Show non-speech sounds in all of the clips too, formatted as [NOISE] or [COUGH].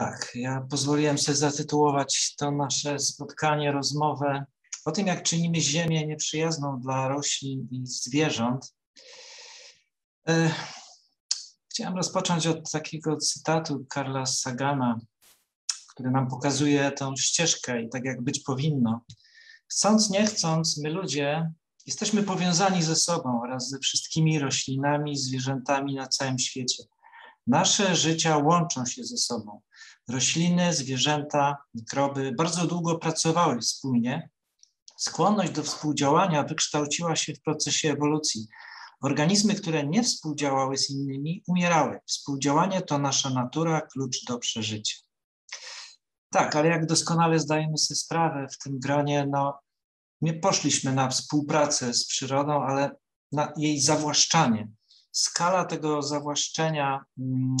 Tak, ja pozwoliłem sobie zatytułować to nasze spotkanie, rozmowę o tym, jak czynimy Ziemię nieprzyjazną dla roślin i zwierząt. E, chciałem rozpocząć od takiego cytatu Karla Sagana, który nam pokazuje tą ścieżkę i tak jak być powinno. Chcąc, nie chcąc, my ludzie jesteśmy powiązani ze sobą oraz ze wszystkimi roślinami, zwierzętami na całym świecie. Nasze życia łączą się ze sobą. Rośliny, zwierzęta, mikroby bardzo długo pracowały wspólnie. Skłonność do współdziałania wykształciła się w procesie ewolucji. Organizmy, które nie współdziałały z innymi, umierały. Współdziałanie to nasza natura, klucz do przeżycia. Tak, ale jak doskonale zdajemy sobie sprawę w tym gronie, no nie poszliśmy na współpracę z przyrodą, ale na jej zawłaszczanie. Skala tego zawłaszczenia mm,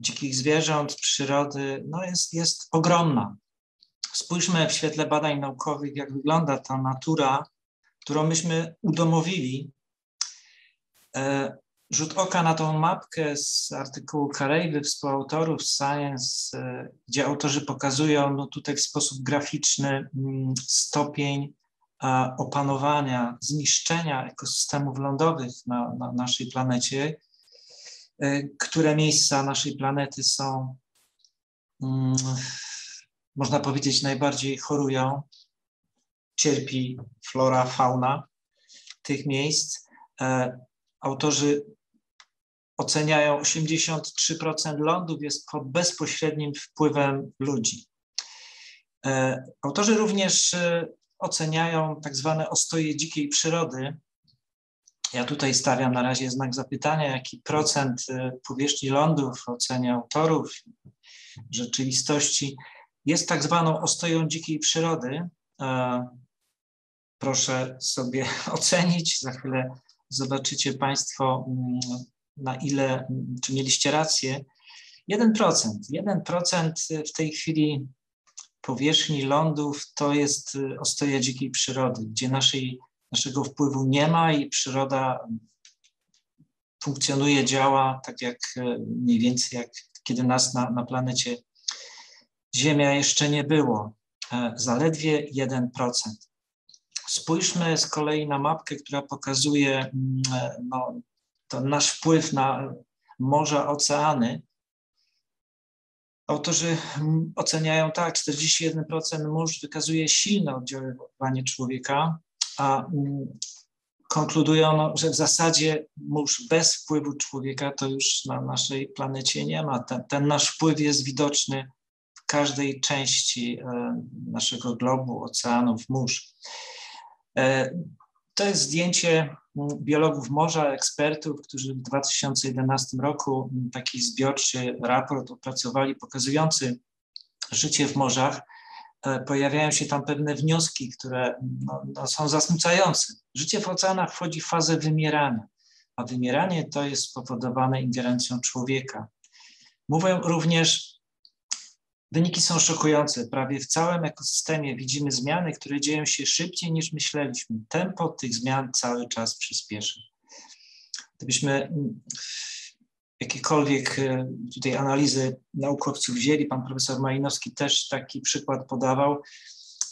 dzikich zwierząt, przyrody, no jest, jest ogromna. Spójrzmy w świetle badań naukowych, jak wygląda ta natura, którą myśmy udomowili. E, rzut oka na tą mapkę z artykułu Karejwy, współautorów Science, e, gdzie autorzy pokazują no tutaj w sposób graficzny mm, stopień opanowania, zniszczenia ekosystemów lądowych na, na naszej planecie, e, które miejsca naszej planety są, mm, można powiedzieć, najbardziej chorują, cierpi flora, fauna tych miejsc. E, autorzy oceniają 83% lądów jest pod bezpośrednim wpływem ludzi. E, autorzy również oceniają tak zwane ostoje dzikiej przyrody. Ja tutaj stawiam na razie znak zapytania, jaki procent y, powierzchni lądów ocenia autorów rzeczywistości jest tak zwaną ostoją dzikiej przyrody. E, proszę sobie [LAUGHS] ocenić, za chwilę zobaczycie Państwo, mm, na ile, czy mieliście rację. 1%. 1% w tej chwili powierzchni lądów to jest y, ostoja dzikiej przyrody, gdzie naszej, naszego wpływu nie ma i przyroda funkcjonuje, działa tak jak y, mniej więcej jak kiedy nas na, na planecie Ziemia jeszcze nie było. E, zaledwie 1%. Spójrzmy z kolei na mapkę, która pokazuje mm, e, no, nasz wpływ na morza, oceany. Autorzy oceniają tak, 41% mórz wykazuje silne oddziaływanie człowieka, a konkludują, no, że w zasadzie mórz bez wpływu człowieka to już na naszej planecie nie ma. Ten, ten nasz wpływ jest widoczny w każdej części e, naszego globu, oceanów, mórz. E, to jest zdjęcie biologów morza, ekspertów, którzy w 2011 roku taki zbiorczy raport opracowali pokazujący życie w morzach. E, pojawiają się tam pewne wnioski, które no, no, są zasmucające. Życie w oceanach wchodzi w fazę wymierania, a wymieranie to jest spowodowane ingerencją człowieka. Mówią również Wyniki są szokujące. Prawie w całym ekosystemie widzimy zmiany, które dzieją się szybciej niż myśleliśmy. Tempo tych zmian cały czas przyspiesza. Gdybyśmy mm, jakiekolwiek e, tutaj analizy naukowców wzięli, pan profesor Malinowski też taki przykład podawał,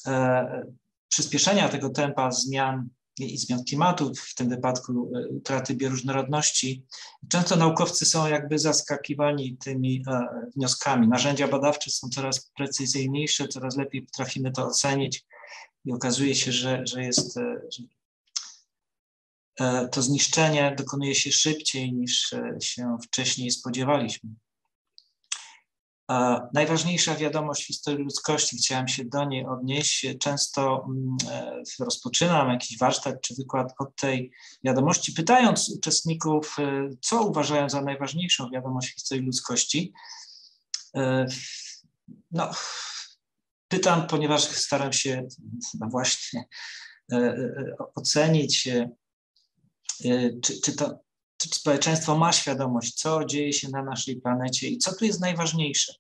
e, przyspieszenia tego tempa zmian i zmian klimatu, w tym wypadku e, utraty bioróżnorodności. Często naukowcy są jakby zaskakiwani tymi e, wnioskami. Narzędzia badawcze są coraz precyzyjniejsze, coraz lepiej potrafimy to ocenić i okazuje się, że, że jest e, to zniszczenie dokonuje się szybciej niż się wcześniej spodziewaliśmy. Najważniejsza wiadomość w historii ludzkości, chciałem się do niej odnieść. Często mm, e, rozpoczynam jakiś warsztat czy wykład od tej wiadomości, pytając uczestników, e, co uważają za najważniejszą wiadomość w historii ludzkości. E, no, pytam, ponieważ staram się no właśnie ocenić, czy, czy to czy społeczeństwo ma świadomość, co dzieje się na naszej planecie i co tu jest najważniejsze.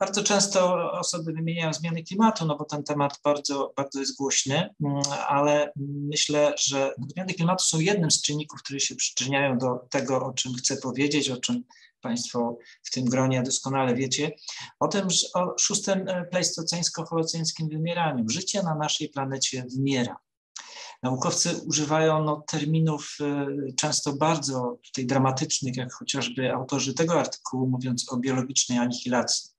Bardzo często osoby wymieniają zmiany klimatu, no bo ten temat bardzo, bardzo jest głośny, mm, ale myślę, że zmiany klimatu są jednym z czynników, które się przyczyniają do tego, o czym chcę powiedzieć, o czym Państwo w tym gronie doskonale wiecie, o tym, o szóstym pleistoceńsko-holoceńskim wymieraniu. Życie na naszej planecie wymiera. Naukowcy używają no, terminów często bardzo tutaj dramatycznych, jak chociażby autorzy tego artykułu, mówiąc o biologicznej anihilacji.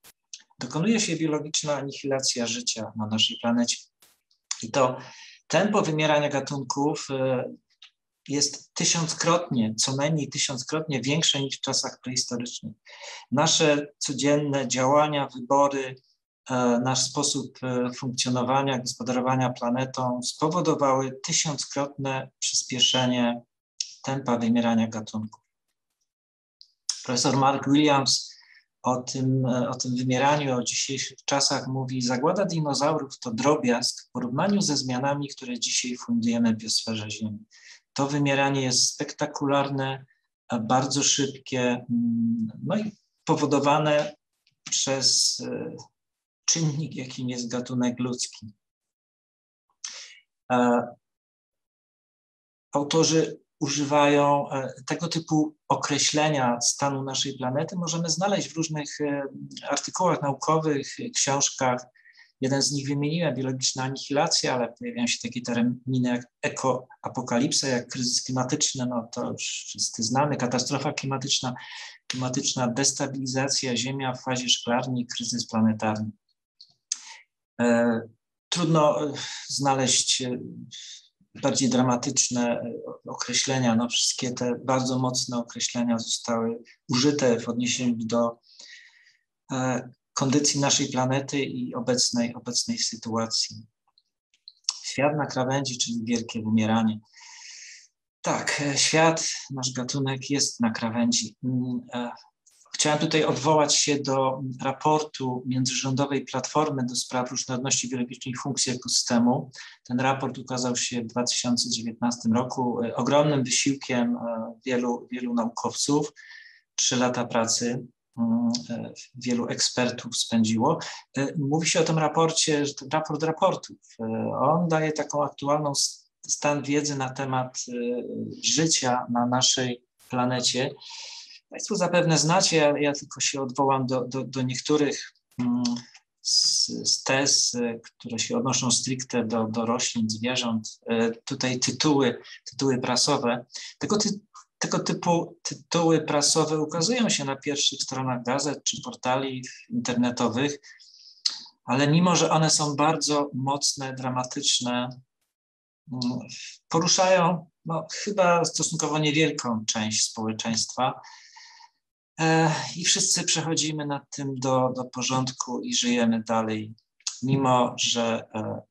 Dokonuje się biologiczna anihilacja życia na naszej planecie. I to tempo wymierania gatunków e, jest tysiąckrotnie, co najmniej tysiąckrotnie większe niż w czasach prehistorycznych. Nasze codzienne działania, wybory, nasz sposób e, funkcjonowania, gospodarowania planetą spowodowały tysiąckrotne przyspieszenie tempa wymierania gatunków. Profesor Mark Williams o tym, e, o tym wymieraniu, o dzisiejszych czasach mówi, zagłada dinozaurów to drobiazg w porównaniu ze zmianami, które dzisiaj fundujemy w biosferze Ziemi. To wymieranie jest spektakularne, bardzo szybkie, mm, no i powodowane przez e, czynnik, jakim jest gatunek ludzki. E, autorzy używają e, tego typu określenia stanu naszej planety, możemy znaleźć w różnych e, artykułach naukowych, książkach. Jeden z nich wymieniłem, biologiczna anihilacja, ale pojawiają się takie terminy jak ekoapokalipsa, jak kryzys klimatyczny, no to już wszyscy znamy, katastrofa klimatyczna, klimatyczna destabilizacja, Ziemia w fazie szklarni, kryzys planetarny. E, trudno znaleźć bardziej dramatyczne e, określenia. No, wszystkie te bardzo mocne określenia zostały użyte w odniesieniu do e, kondycji naszej planety i obecnej, obecnej sytuacji. Świat na krawędzi, czyli wielkie wymieranie. Tak, e, świat, nasz gatunek jest na krawędzi. Chciałem tutaj odwołać się do raportu międzyrządowej Platformy do spraw różnorodności biologicznej funkcji ekosystemu. Ten raport ukazał się w 2019 roku e, ogromnym wysiłkiem e, wielu, wielu naukowców. Trzy lata pracy mm, e, wielu ekspertów spędziło. Mówi się o tym raporcie, że to raport raportów. On daje taką aktualną stan wiedzy na temat życia na naszej planecie. Państwo zapewne znacie, ja, ja tylko się odwołam do, do, do niektórych mm, z, z, tez, e, które się odnoszą stricte do, do roślin, zwierząt. E, tutaj tytuły, tytuły prasowe. Tego, ty, tego typu tytuły prasowe ukazują się na pierwszych stronach gazet czy portali internetowych, ale mimo, że one są bardzo mocne, dramatyczne, mm, poruszają no, chyba stosunkowo niewielką część społeczeństwa. E, I wszyscy przechodzimy nad tym do, do porządku i żyjemy dalej, mimo że e,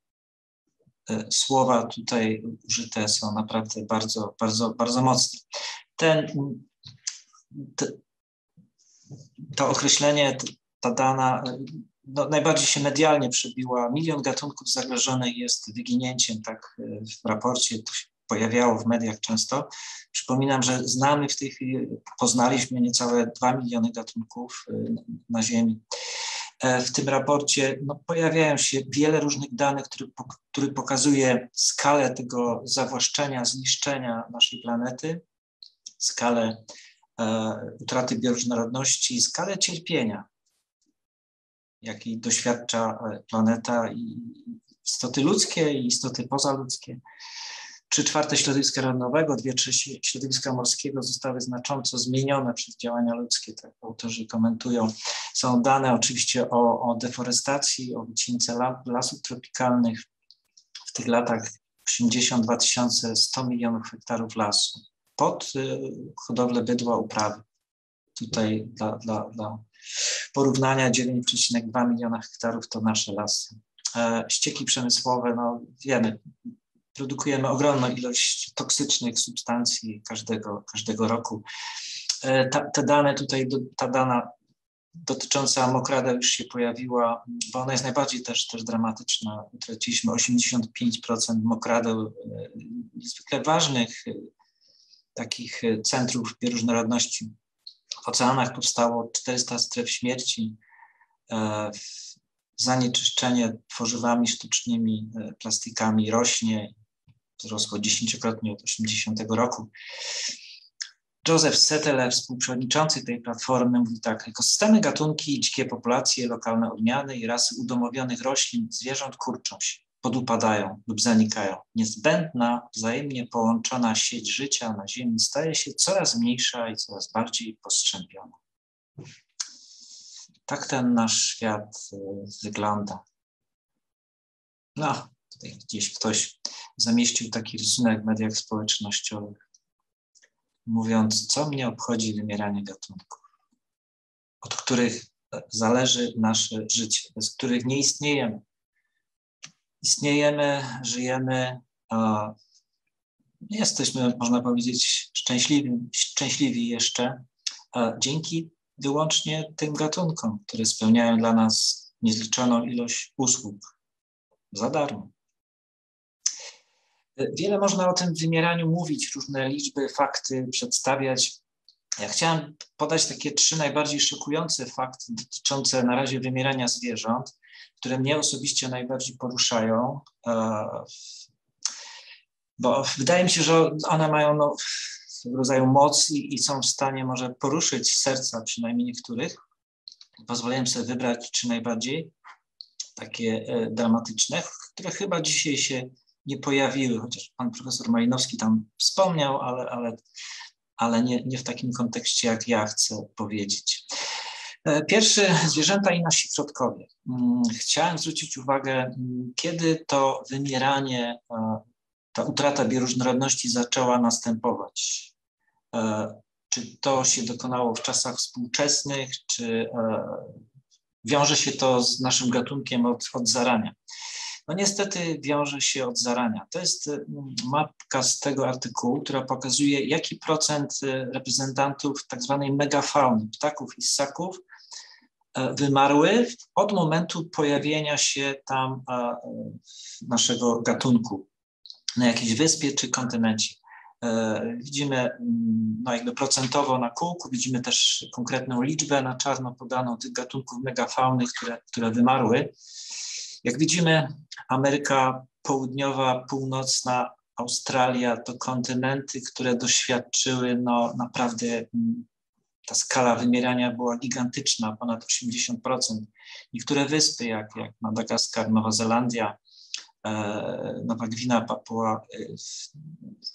e, słowa tutaj użyte są naprawdę bardzo, bardzo, bardzo mocne. Ten, te, to określenie, ta dana no, najbardziej się medialnie przebiła. Milion gatunków zagrożonych jest wyginięciem, tak w raporcie to się pojawiało w mediach często. Przypominam, że znamy w tej chwili, poznaliśmy niecałe 2 miliony gatunków y, na Ziemi. E, w tym raporcie no, pojawiają się wiele różnych danych, które, które pokazuje skalę tego zawłaszczenia, zniszczenia naszej planety, skalę e, utraty bioróżnorodności, skalę cierpienia, jakiej doświadcza e, planeta i istoty ludzkie i istoty pozaludzkie. Trzy czwarte środowiska rodnowego, dwie trzecie środowiska morskiego zostały znacząco zmienione przez działania ludzkie, tak autorzy komentują. Są dane oczywiście o, o deforestacji, o wycince lasów tropikalnych. W tych latach 82 100 milionów hektarów lasu pod y, hodowlę bydła uprawy. Tutaj dla, dla, dla porównania 9,2 miliona hektarów to nasze lasy. E, ścieki przemysłowe, no wiemy, produkujemy ogromną ilość toksycznych substancji każdego, każdego roku. E, ta, te dane tutaj, ta dana dotycząca mokrada już się pojawiła, bo ona jest najbardziej też, też dramatyczna. Utraciliśmy 85% mokradeł, e, niezwykle ważnych e, takich centrów bioróżnorodności. W oceanach powstało 400 stref śmierci, zanieczyszczenie tworzywami sztucznymi, plastikami rośnie wzrosło dziesięciokrotnie od 80 roku. Joseph Settele, współprzewodniczący tej platformy, mówi tak: ekosystemy, gatunki, dzikie populacje, lokalne odmiany i rasy udomowionych roślin, zwierząt kurczą się, podupadają lub zanikają. Niezbędna, wzajemnie połączona sieć życia na Ziemi staje się coraz mniejsza i coraz bardziej postrzępiona. Tak ten nasz świat y, wygląda. No, tutaj gdzieś ktoś zamieścił taki rysunek w mediach społecznościowych mówiąc, co mnie obchodzi wymieranie gatunków, od których zależy nasze życie, bez których nie istniejemy. Istniejemy, żyjemy, jesteśmy, można powiedzieć, szczęśliwi, szczęśliwi jeszcze dzięki wyłącznie tym gatunkom, które spełniają dla nas niezliczoną ilość usług za darmo. Wiele można o tym wymieraniu mówić, różne liczby, fakty przedstawiać. Ja chciałem podać takie trzy najbardziej szokujące fakty dotyczące na razie wymierania zwierząt, które mnie osobiście najbardziej poruszają, e, bo wydaje mi się, że one mają no, rodzaju moc i, i są w stanie może poruszyć serca przynajmniej niektórych. Pozwoliłem sobie wybrać trzy najbardziej takie e, dramatyczne, które chyba dzisiaj się nie pojawiły, chociaż pan profesor Malinowski tam wspomniał, ale, ale, ale nie, nie w takim kontekście, jak ja chcę powiedzieć. E, pierwszy, zwierzęta i nasi przodkowie. Mm, chciałem zwrócić uwagę, mm, kiedy to wymieranie, e, ta utrata bioróżnorodności zaczęła następować. E, czy to się dokonało w czasach współczesnych, czy wiąże się to z naszym gatunkiem od, od zarania? No niestety wiąże się od zarania. To jest mm, mapka z tego artykułu, która pokazuje, jaki procent y, reprezentantów tak zwanej megafauny, ptaków i ssaków, e, wymarły od momentu pojawienia się tam naszego gatunku na jakiejś wyspie czy kontynencie. E, widzimy mm, no jakby procentowo na kółku, widzimy też konkretną liczbę na czarno podaną tych gatunków megafauny, które, które wymarły. Jak widzimy, Ameryka Południowa, Północna, Australia to kontynenty, które doświadczyły no, naprawdę mm, ta skala wymierania była gigantyczna, ponad 80%. Niektóre wyspy, jak, jak Madagaskar, Nowa Zelandia, e, Nowa Gwina, Papua,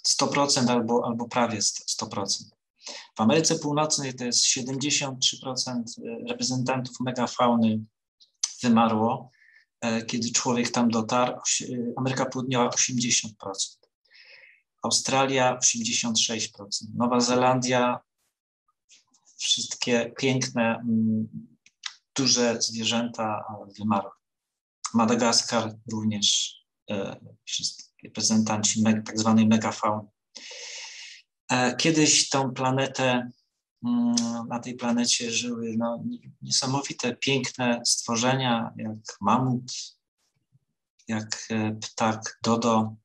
100% e, albo, albo prawie 100%. W Ameryce Północnej to jest 73% e, reprezentantów megafauny wymarło, kiedy człowiek tam dotarł, Ameryka Południowa 80%, Australia 86%, Nowa Zelandia wszystkie piękne, mm, duże zwierzęta wymarły. Madagaskar również e, reprezentanci tak zwanej megafauny. E, kiedyś tą planetę na tej planecie żyły no, niesamowite, piękne stworzenia, jak mamut, jak e, ptak dodo,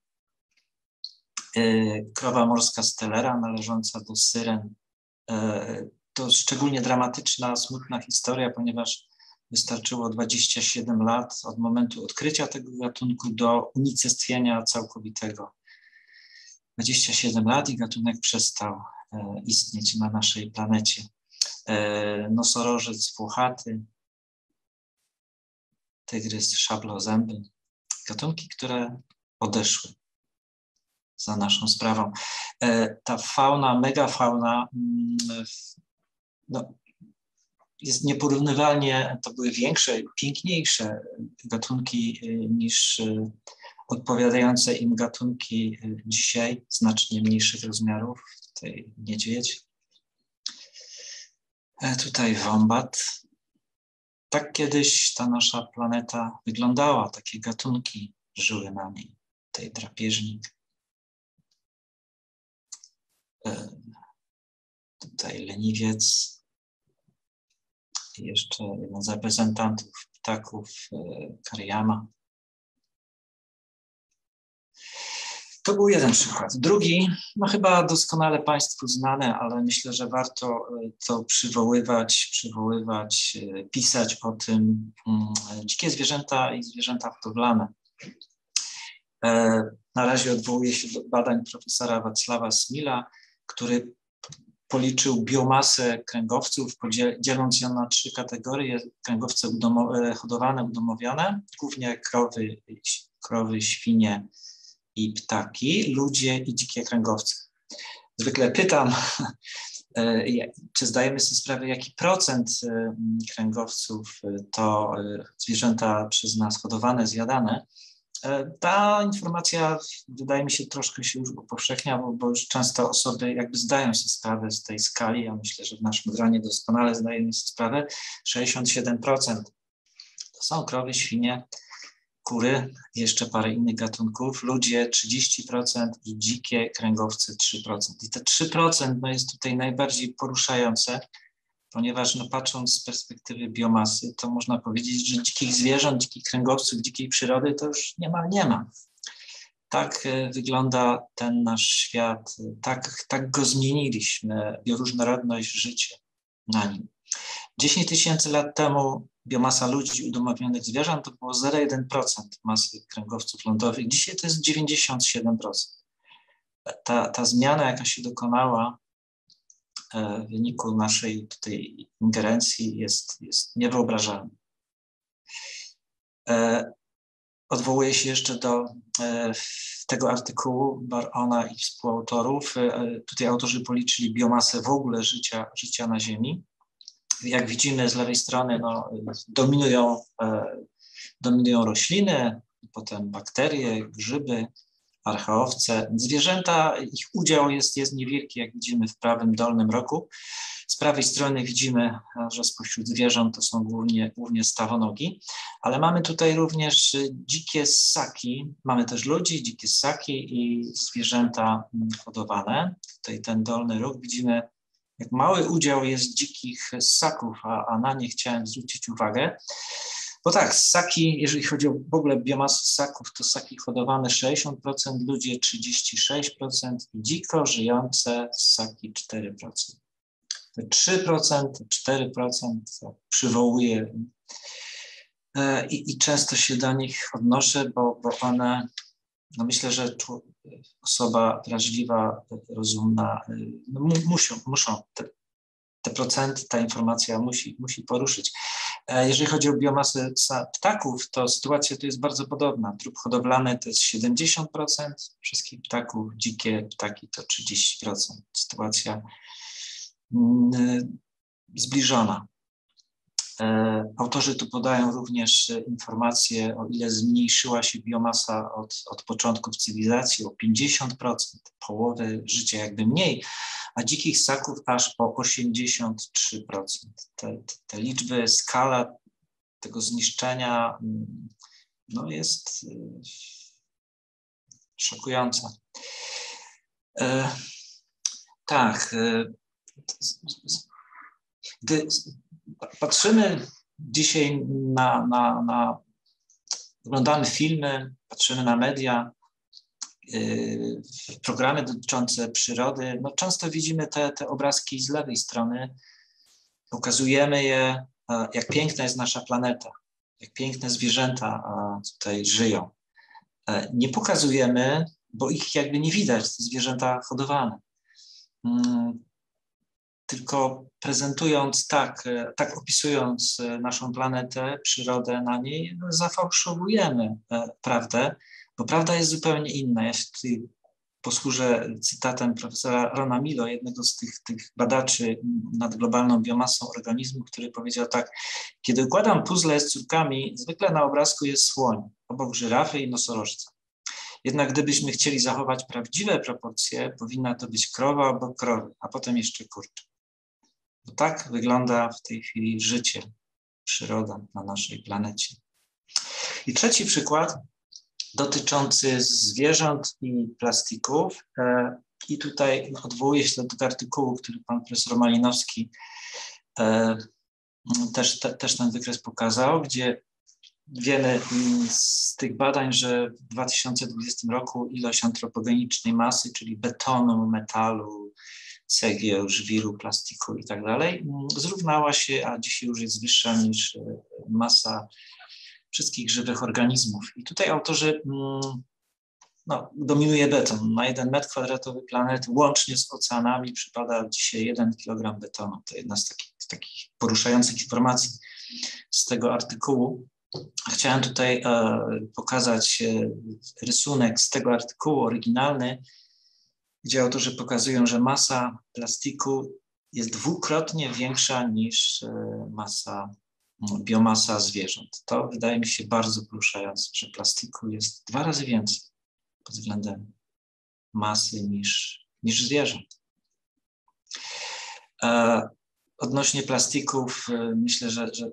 e, krowa morska stelera należąca do syren. E, to szczególnie dramatyczna, smutna historia, ponieważ wystarczyło 27 lat od momentu odkrycia tego gatunku do unicestwienia całkowitego. 27 lat i gatunek przestał istnieć na naszej planecie. E, nosorożec włochaty, tygrys szablozęby, gatunki, które odeszły za naszą sprawą. E, ta fauna, megafauna mm, no, jest nieporównywalnie, to były większe, piękniejsze gatunki niż odpowiadające im gatunki dzisiaj, znacznie mniejszych rozmiarów, tutaj niedźwiedź. E, tutaj wombat. Tak kiedyś ta nasza planeta wyglądała, takie gatunki żyły na niej. Tutaj drapieżnik. E, tutaj leniwiec. I jeszcze jeden z reprezentantów ptaków, e, To był jeden przykład. Drugi, no chyba doskonale Państwu znane, ale myślę, że warto e, to przywoływać, przywoływać, e, pisać o tym. Mm, dzikie zwierzęta i zwierzęta hodowlane. E, na razie odwołuję się do badań profesora Wacława Smila, który policzył biomasę kręgowców, dzieląc ją na trzy kategorie. Kręgowce udomo, hodowane, udomowione, głównie krowy, krowy, świnie i ptaki, ludzie i dzikie kręgowce. Zwykle pytam, [LAUGHS] e, czy zdajemy sobie sprawę, jaki procent e, kręgowców to zwierzęta przez nas hodowane, zjadane. E, ta informacja wydaje mi się troszkę się już upowszechnia, bo, bo, już często osoby jakby zdają sobie sprawę z tej skali. Ja myślę, że w naszym gronie doskonale zdajemy sobie sprawę. 67% to są krowy, świnie, kury, jeszcze parę innych gatunków, ludzie 30% i dzikie kręgowce 3%. I te 3% no jest tutaj najbardziej poruszające, ponieważ no, patrząc z perspektywy biomasy, to można powiedzieć, że dzikich zwierząt, dzikich kręgowców, dzikiej przyrody to już niemal nie ma. Tak e, wygląda ten nasz świat, tak, tak go zmieniliśmy, bioróżnorodność, życie na nim. 10 tysięcy lat temu biomasa ludzi udomowionych zwierząt to było 0,1% masy kręgowców lądowych, dzisiaj to jest 97%. Ta, ta zmiana, jaka się dokonała, w wyniku naszej tutaj ingerencji jest, jest niewyobrażalny. E, odwołuję się jeszcze do e, tego artykułu Barona i współautorów. E, tutaj autorzy policzyli biomasę w ogóle życia, życia na Ziemi. Jak widzimy z lewej strony no, dominują, dominują rośliny, potem bakterie, grzyby, archeowce. Zwierzęta, ich udział jest, jest niewielki, jak widzimy w prawym dolnym roku. Z prawej strony widzimy, że spośród zwierząt to są głównie, głównie stawonogi, ale mamy tutaj również dzikie ssaki, mamy też ludzi, dzikie ssaki i zwierzęta hodowane. Tutaj ten dolny róg widzimy, mały udział jest dzikich ssaków, a, a na nie chciałem zwrócić uwagę. Bo tak, ssaki, jeżeli chodzi o w ogóle biomasę ssaków, to ssaki hodowane 60%, ludzie 36% i dziko żyjące ssaki 4%. Te 3%, 4% przywołuję i, i, często się do nich odnoszę, bo, bo one, no myślę, że osoba wrażliwa, rozumna, no muszą, muszą te, te procenty, ta informacja musi, musi poruszyć. E, jeżeli chodzi o biomasę ptaków, to sytuacja tu jest bardzo podobna. Trup hodowlany to jest 70% wszystkich ptaków, dzikie ptaki to 30%. Sytuacja mm, zbliżona. E, autorzy tu podają również informacje, o ile zmniejszyła się biomasa od, od początków cywilizacji, o 50%, połowy życia jakby mniej, a dzikich ssaków aż po 83%. Te, te liczby, skala tego zniszczenia mm, no jest y, szokująca. E, tak. E, gdy patrzymy dzisiaj na, na, na oglądamy filmy, patrzymy na media, Y, programy dotyczące przyrody, no często widzimy te, te obrazki z lewej strony, pokazujemy je, jak piękna jest nasza planeta, jak piękne zwierzęta tutaj żyją. E, nie pokazujemy, bo ich jakby nie widać, te zwierzęta hodowane. Tylko prezentując tak, e, tak opisując e, naszą planetę, przyrodę na niej, no, zafałszowujemy prawdę bo prawda jest zupełnie inna. Ja się tutaj posłużę cytatem profesora Rona Milo, jednego z tych, tych badaczy nad globalną biomasą organizmu, który powiedział tak, kiedy układam puzzle z córkami, zwykle na obrazku jest słoń, obok żyrafy i nosorożca. Jednak gdybyśmy chcieli zachować prawdziwe proporcje, powinna to być krowa obok krowy, a potem jeszcze kurczak. Bo tak wygląda w tej chwili życie, przyroda na naszej planecie. I trzeci przykład dotyczący zwierząt i plastików. E, I tutaj odwołuję się do tego artykułu, który pan profesor Malinowski e, też, te, też ten wykres pokazał, gdzie wiele z tych badań, że w 2020 roku ilość antropogenicznej masy, czyli betonu, metalu, cegieł, żwiru, plastiku i tak dalej, zrównała się, a dzisiaj już jest wyższa niż masa wszystkich żywych organizmów. I tutaj autorzy mm, no, dominuje beton. Na jeden metr kwadratowy planety łącznie z oceanami przypada dzisiaj jeden kilogram betonu. To jedna z takich, takich poruszających informacji z tego artykułu. Chciałem tutaj e, pokazać e, rysunek z tego artykułu oryginalny, gdzie autorzy pokazują, że masa plastiku jest dwukrotnie większa niż e, masa, biomasa zwierząt. To wydaje mi się bardzo poruszające, że plastiku jest dwa razy więcej pod względem masy niż, niż zwierząt. E, odnośnie plastików, e, myślę, że, że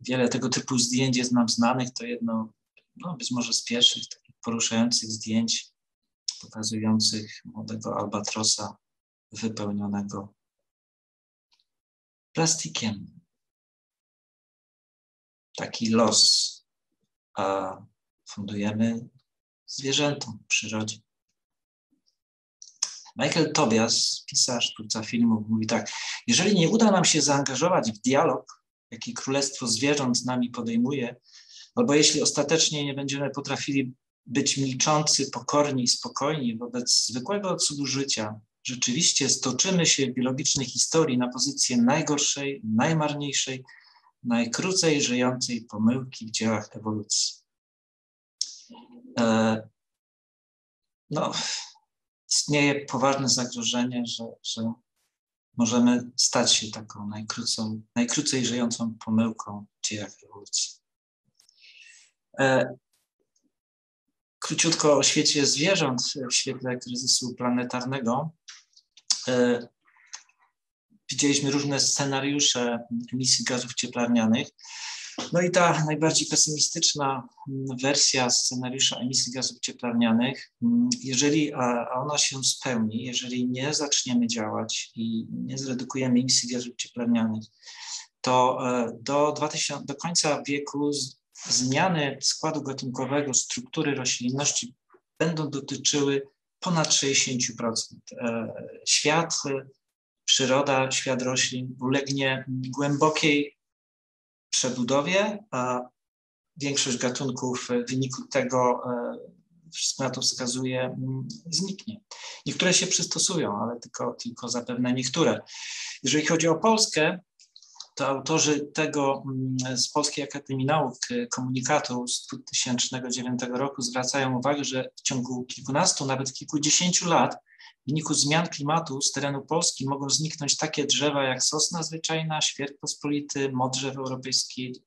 wiele tego typu zdjęć jest nam znanych. To jedno, no być może z pierwszych poruszających zdjęć pokazujących młodego albatrosa wypełnionego plastikiem. Taki los a fundujemy zwierzętom przyrodzie. Michael Tobias, pisarz, twórca filmów, mówi tak: Jeżeli nie uda nam się zaangażować w dialog, jaki Królestwo Zwierząt z nami podejmuje, albo jeśli ostatecznie nie będziemy potrafili być milczący, pokorni i spokojni wobec zwykłego cudu życia, rzeczywiście stoczymy się w biologicznej historii na pozycję najgorszej, najmarniejszej, najkrócej żyjącej pomyłki w dziełach ewolucji. E, no, istnieje poważne zagrożenie, że, że możemy stać się taką najkrócą, najkrócej żyjącą pomyłką w dziejach ewolucji. Króciutko o świecie zwierząt w świetle kryzysu planetarnego. E, widzieliśmy różne scenariusze emisji gazów cieplarnianych. No i ta najbardziej pesymistyczna wersja scenariusza emisji gazów cieplarnianych, jeżeli ona się spełni, jeżeli nie zaczniemy działać i nie zredukujemy emisji gazów cieplarnianych, to e, do, 2000, do końca wieku zmiany składu gatunkowego struktury roślinności będą dotyczyły ponad 60%. E, świat, przyroda, świat roślin ulegnie głębokiej przebudowie, a większość gatunków w wyniku tego, e, na to wskazuje, mm, zniknie. Niektóre się przystosują, ale tylko, tylko zapewne niektóre. Jeżeli chodzi o Polskę, to autorzy tego mm, z Polskiej Akademii Nauk e, komunikatu z 2009 roku zwracają uwagę, że w ciągu kilkunastu, nawet kilkudziesięciu lat w wyniku zmian klimatu z terenu Polski mogą zniknąć takie drzewa jak sosna zwyczajna, świerk pospolity, modrzew europejski,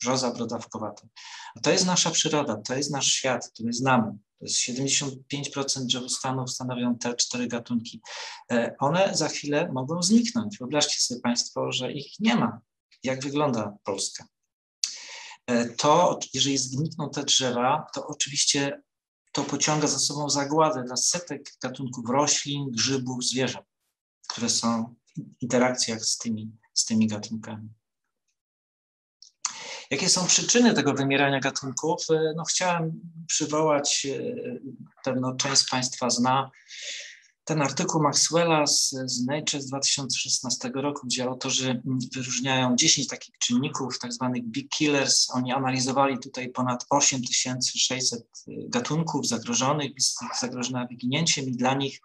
brzoza brodawkowata. A to jest nasza przyroda, to jest nasz świat, który znamy. To jest 75% drzewostanu stanowią te cztery gatunki. E, one za chwilę mogą zniknąć. Wyobraźcie sobie Państwo, że ich nie ma. Jak wygląda Polska? E, to, jeżeli znikną te drzewa, to oczywiście to pociąga za sobą zagładę dla setek gatunków roślin, grzybów, zwierząt, które są w interakcjach z tymi, z tymi gatunkami. Jakie są przyczyny tego wymierania gatunków? E, no, chciałem przywołać, e, pewno część z Państwa zna, ten artykuł Maxwella z, z Nature z 2016 roku, gdzie autorzy wyróżniają 10 takich czynników, tak zwanych big killers. Oni analizowali tutaj ponad 8600 gatunków zagrożonych, zagrożonych wyginięciem i dla nich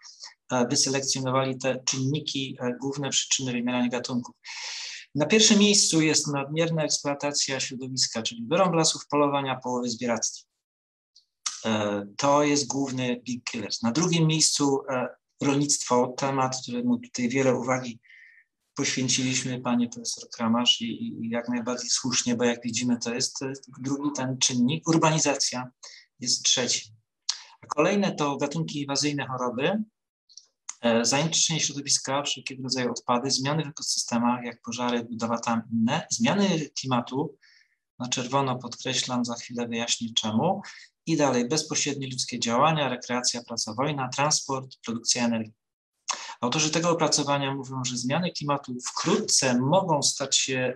e, wyselekcjonowali te czynniki, e, główne przyczyny wymierania gatunków. Na pierwszym miejscu jest nadmierna eksploatacja środowiska, czyli wyrąb lasów, polowania, połowy zbieractwa. E, to jest główny big killers. Na drugim miejscu rolnictwo, temat, któremu tutaj wiele uwagi poświęciliśmy, panie profesor Kramarz, i, jak najbardziej słusznie, bo jak widzimy, to jest, to jest drugi ten czynnik. Urbanizacja jest trzeci. A kolejne to gatunki inwazyjne choroby, e, zanieczyszczenie środowiska, wszelkiego rodzaju odpady, zmiany w ekosystemach, jak pożary, budowa tam inne, zmiany klimatu, na czerwono podkreślam, za chwilę wyjaśnię czemu, i dalej bezpośrednie ludzkie działania, rekreacja, praca, wojna, transport, produkcja energii. Autorzy tego opracowania mówią, że zmiany klimatu wkrótce mogą stać się e,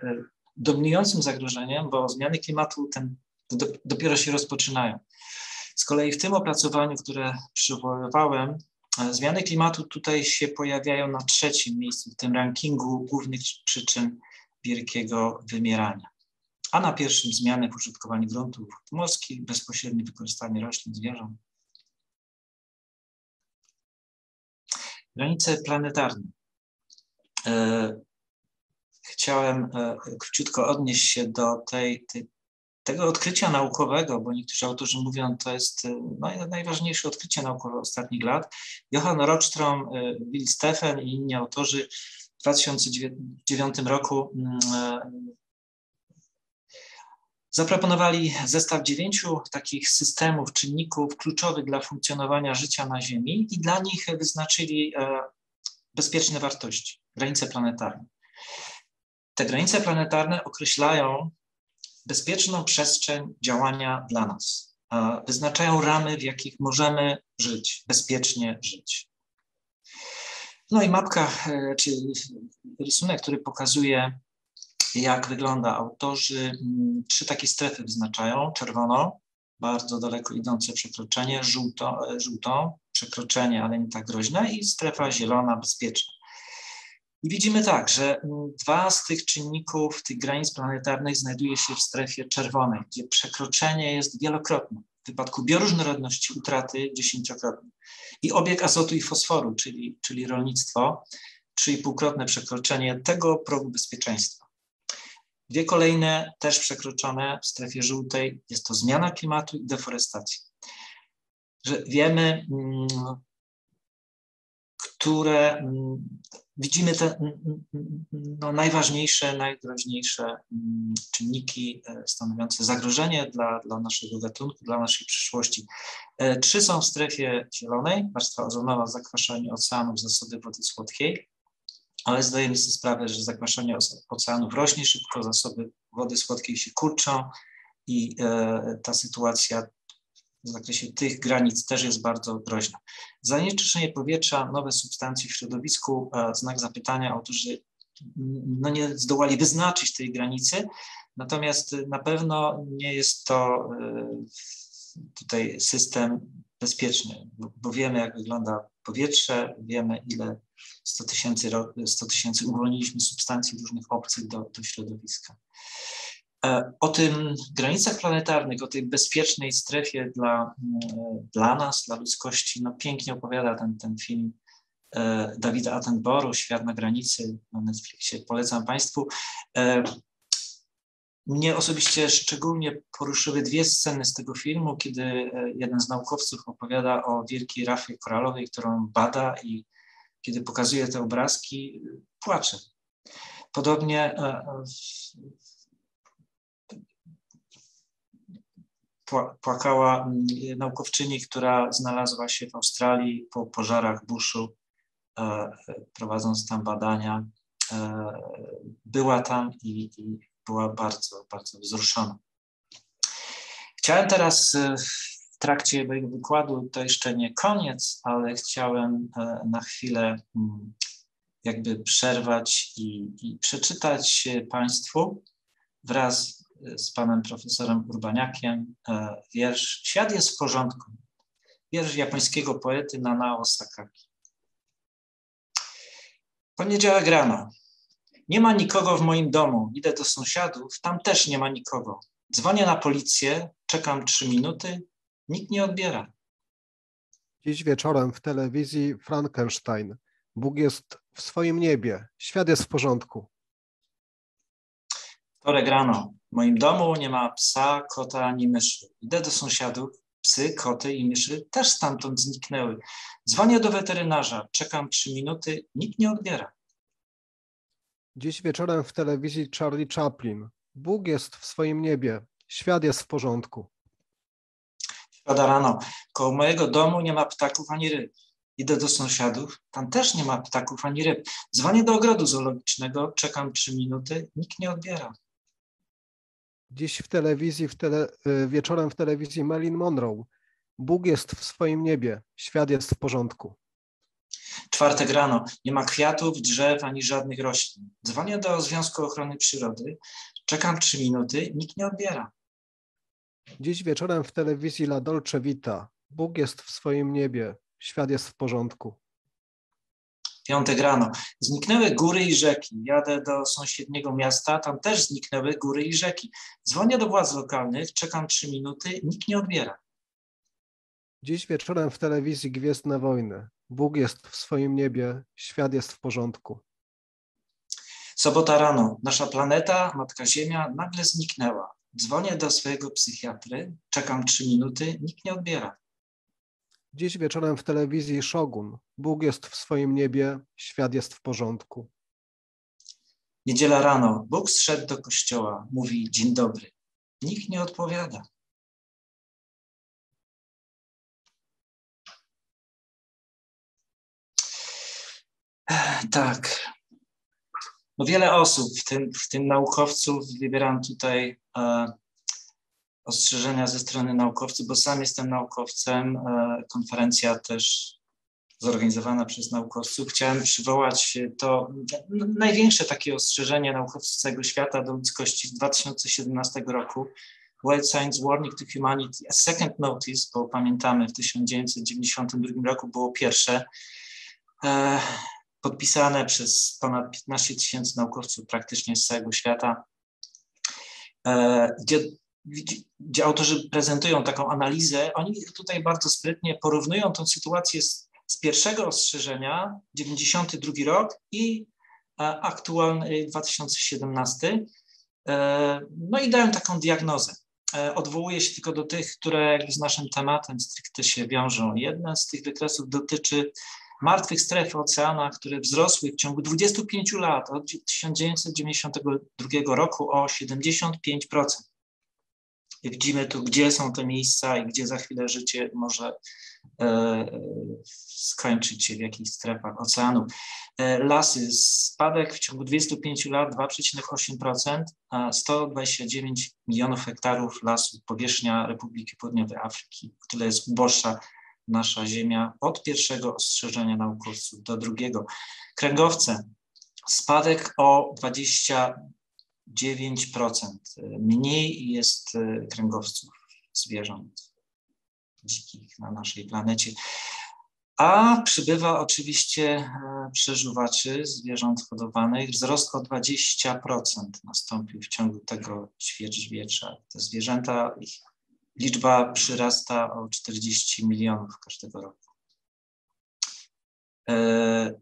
dominującym zagrożeniem, bo zmiany klimatu ten, do, dopiero się rozpoczynają. Z kolei w tym opracowaniu, które przywoływałem, e, Zmiany klimatu tutaj się pojawiają na trzecim miejscu w tym rankingu głównych przyczyn wielkiego wymierania. A na pierwszym zmiany w użytkowaniu gruntów morskich, bezpośrednie wykorzystanie roślin, zwierząt. Granice planetarne. E, chciałem e, króciutko odnieść się do tej, tej tego odkrycia naukowego, bo niektórzy autorzy mówią, to jest no, najważniejsze odkrycie naukowe ostatnich lat. Johann Rockström, Bill Steffen i inni autorzy w 2009 roku mm, Zaproponowali zestaw dziewięciu takich systemów, czynników kluczowych dla funkcjonowania życia na Ziemi i dla nich wyznaczyli bezpieczne wartości, granice planetarne. Te granice planetarne określają bezpieczną przestrzeń działania dla nas, wyznaczają ramy, w jakich możemy żyć, bezpiecznie żyć. No i mapka, e, czy rysunek, który pokazuje jak wygląda. Autorzy mm, trzy takie strefy wyznaczają. Czerwono, bardzo daleko idące przekroczenie, żółto, e, żółto przekroczenie, ale nie tak groźne i strefa zielona, bezpieczna. I widzimy tak, że mm, dwa z tych czynników, tych granic planetarnych znajduje się w strefie czerwonej, gdzie przekroczenie jest wielokrotne. W przypadku bioróżnorodności utraty dziesięciokrotne. I obieg azotu i fosforu, czyli, czyli rolnictwo, trzyipółkrotne przekroczenie tego progu bezpieczeństwa. Dwie kolejne też przekroczone w strefie żółtej jest to zmiana klimatu i deforestacja. Że wiemy, mm, które mm, widzimy te mm, no, najważniejsze, najgroźniejsze czynniki e, stanowiące zagrożenie dla, dla naszego gatunku, dla naszej przyszłości. E, trzy są w strefie zielonej, warstwa ozonowa, zakwaszenie oceanów, zasoby wody słodkiej ale zdajemy sobie sprawę, że zakwaszenie oceanów rośnie szybko, zasoby wody słodkiej się kurczą i e, ta sytuacja w zakresie tych granic też jest bardzo groźna. Zanieczyszczenie powietrza, nowe substancje w środowisku, znak zapytania, autorzy no nie zdołali wyznaczyć tej granicy, natomiast na pewno nie jest to e, tutaj system bezpieczny, bo wiemy, jak wygląda powietrze, wiemy, ile 100 tysięcy 100 tysięcy uwolniliśmy substancji różnych obcych do, do środowiska. E, o tym granicach planetarnych, o tej bezpiecznej strefie dla, mm, dla nas, dla ludzkości, no pięknie opowiada ten, ten film e, Dawida Attenborough, Świat na granicy na Netflixie. Polecam Państwu. E, mnie osobiście szczególnie poruszyły dwie sceny z tego filmu, kiedy jeden z naukowców opowiada o wielkiej rafie koralowej, którą bada i kiedy pokazuje te obrazki, płacze. Podobnie płakała mm, naukowczyni, która znalazła się w Australii po pożarach buszu, e, prowadząc tam badania. E, była tam i, i była bardzo, bardzo wzruszona. Chciałem teraz w trakcie mojego wykładu to jeszcze nie koniec, ale chciałem e, na chwilę mm, jakby przerwać i, i przeczytać Państwu wraz z panem profesorem Urbaniakiem e, wiersz Świat jest w porządku. Wiersz japońskiego poety Nanao Sakaki. Poniedziałek rano. Nie ma nikogo w moim domu. Idę do sąsiadów, tam też nie ma nikogo. Dzwonię na policję, czekam trzy minuty, Nikt nie odbiera. Dziś wieczorem w telewizji Frankenstein. Bóg jest w swoim niebie. Świat jest w porządku. Wtorek rano. W moim domu nie ma psa, kota ani myszy. Idę do sąsiadów. Psy, koty i myszy też stamtąd zniknęły. Dzwonię do weterynarza. Czekam trzy minuty. Nikt nie odbiera. Dziś wieczorem w telewizji Charlie Chaplin. Bóg jest w swoim niebie. Świat jest w porządku. Pada rano, koło mojego domu nie ma ptaków ani ryb. Idę do sąsiadów, tam też nie ma ptaków ani ryb. Dzwonię do ogrodu zoologicznego, czekam trzy minuty, nikt nie odbiera. Dziś w telewizji, w tele, y, wieczorem w telewizji Marilyn Monroe. Bóg jest w swoim niebie, świat jest w porządku. Czwartek rano, nie ma kwiatów, drzew ani żadnych roślin. Dzwonię do Związku Ochrony Przyrody, czekam trzy minuty, nikt nie odbiera. Dziś wieczorem w telewizji La Dolce Vita. Bóg jest w swoim niebie, świat jest w porządku. Piątek rano. Zniknęły góry i rzeki. Jadę do sąsiedniego miasta, tam też zniknęły góry i rzeki. Dzwonię do władz lokalnych, czekam trzy minuty, nikt nie odbiera. Dziś wieczorem w telewizji Gwiezdne Wojny. Bóg jest w swoim niebie, świat jest w porządku. Sobota rano. Nasza planeta, Matka Ziemia, nagle zniknęła. Dzwonię do swojego psychiatry, czekam trzy minuty, nikt nie odbiera. Dziś wieczorem w telewizji Szogun. Bóg jest w swoim niebie, świat jest w porządku. Niedziela rano. Bóg zszedł do kościoła, mówi dzień dobry. Nikt nie odpowiada. Tak. No wiele osób, w tym, w tym naukowców, wybieram tutaj e, ostrzeżenia ze strony naukowców, bo sam jestem naukowcem. E, konferencja też zorganizowana przez naukowców. Chciałem przywołać to największe takie ostrzeżenie naukowców z całego świata do ludzkości z 2017 roku. World Science Warning to Humanity, a second notice, bo pamiętamy w 1992 roku było pierwsze, e, podpisane przez ponad 15 tysięcy naukowców praktycznie z całego świata, e, gdzie, gdzie autorzy prezentują taką analizę. Oni tutaj bardzo sprytnie porównują tą sytuację z, z pierwszego ostrzeżenia, 92 rok i e, aktualny 2017. E, no i dają taką diagnozę. Odwołuję się tylko do tych, które z naszym tematem stricte się wiążą. Jeden z tych wykresów dotyczy martwych stref w oceanach, które wzrosły w ciągu 25 lat, od 1992 roku o 75%. Widzimy tu, gdzie są te miejsca i gdzie za chwilę życie może e, skończyć się, w jakich strefach oceanu. E, lasy, spadek w ciągu 25 lat 2,8%, a 129 milionów hektarów lasów, powierzchnia Republiki Południowej Afryki, która jest uboższa nasza Ziemia od pierwszego ostrzeżenia naukowców do drugiego. Kręgowce, spadek o 29%. Mniej jest e, kręgowców zwierząt dzikich na naszej planecie. A przybywa oczywiście e, przeżuwaczy zwierząt hodowanych. Wzrost o 20% nastąpił w ciągu tego ćwierćwiecza. Te zwierzęta, ich liczba przyrasta o 40 milionów każdego roku. E,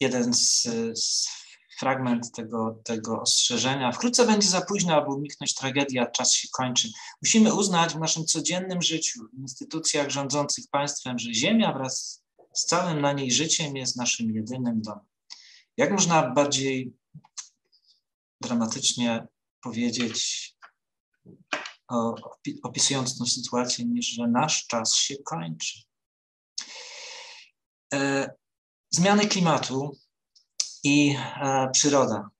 jeden z, z fragment tego, tego ostrzeżenia. Wkrótce będzie za późno, aby uniknąć tragedii, a czas się kończy. Musimy uznać w naszym codziennym życiu, w instytucjach rządzących państwem, że Ziemia wraz z całym na niej życiem jest naszym jedynym domem. Jak można bardziej dramatycznie powiedzieć opisując tę sytuację, niż że nasz czas się kończy. E, zmiany klimatu i e, przyroda,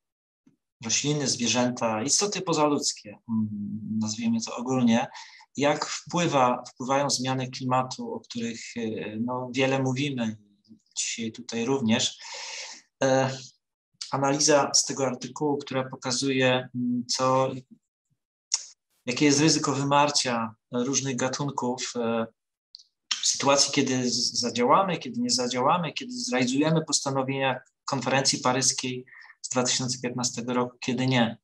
rośliny, zwierzęta, istoty pozaludzkie, mm, nazwijmy to ogólnie, jak wpływa, wpływają zmiany klimatu, o których e, no, wiele mówimy, dzisiaj tutaj również. Analiza z tego artykułu, która pokazuje, mm, co, jakie jest ryzyko wymarcia różnych gatunków e, w sytuacji, kiedy zadziałamy, kiedy nie zadziałamy, kiedy zrealizujemy postanowienia konferencji paryskiej z 2015 roku, kiedy nie.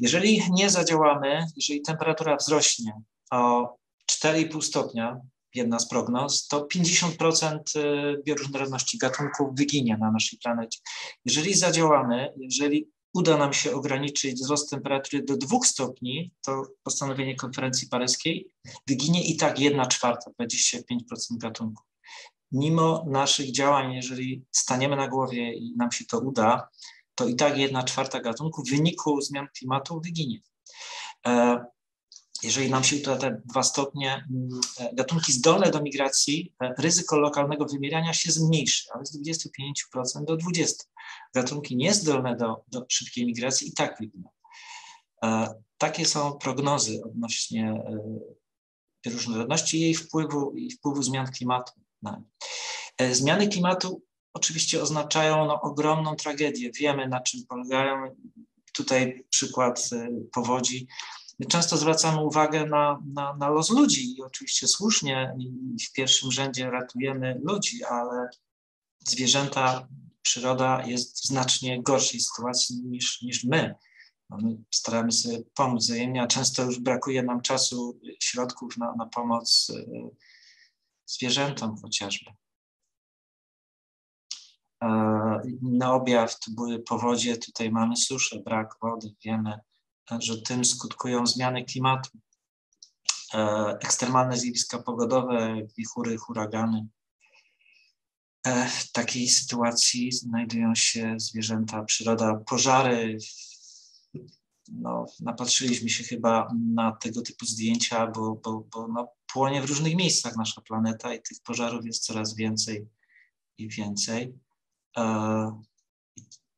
Jeżeli nie zadziałamy, jeżeli temperatura wzrośnie o 4,5 stopnia, jedna z prognoz, to 50% e, bioróżnorodności gatunków wyginie na naszej planecie. Jeżeli zadziałamy, jeżeli uda nam się ograniczyć wzrost temperatury do dwóch stopni, to postanowienie konferencji paryskiej, wyginie i tak 1 czwarta, 25% gatunków. Mimo naszych działań, jeżeli staniemy na głowie i nam się to uda, to i tak 1 czwarta gatunków w wyniku zmian klimatu wyginie. E, jeżeli nam się uda te dwa stopnie, mm, e, gatunki zdolne do migracji, e, ryzyko lokalnego wymierania się zmniejszy, ale z 25% do 20%. Gatunki niezdolne do, do szybkiej migracji i tak wyginą. Takie są prognozy odnośnie różnorodności i jej wpływu i wpływu zmian klimatu na Zmiany klimatu oczywiście oznaczają no, ogromną tragedię. Wiemy, na czym polegają. Tutaj przykład powodzi My często zwracamy uwagę na, na, na los ludzi i oczywiście słusznie w pierwszym rzędzie ratujemy ludzi, ale zwierzęta, przyroda jest w znacznie gorszej sytuacji niż, niż my. No my staramy sobie pomóc wzajemnie, a często już brakuje nam czasu, środków na, na pomoc y, zwierzętom chociażby. Inny objaw to były powodzie, tutaj mamy suszę, brak wody. Wiemy, że tym skutkują zmiany klimatu, ekstremalne zjawiska pogodowe, wichury, huragany. W takiej sytuacji znajdują się zwierzęta, przyroda, pożary, no, napatrzyliśmy się chyba na tego typu zdjęcia, bo, bo, bo no, płonie w różnych miejscach nasza planeta i tych pożarów jest coraz więcej i więcej. E,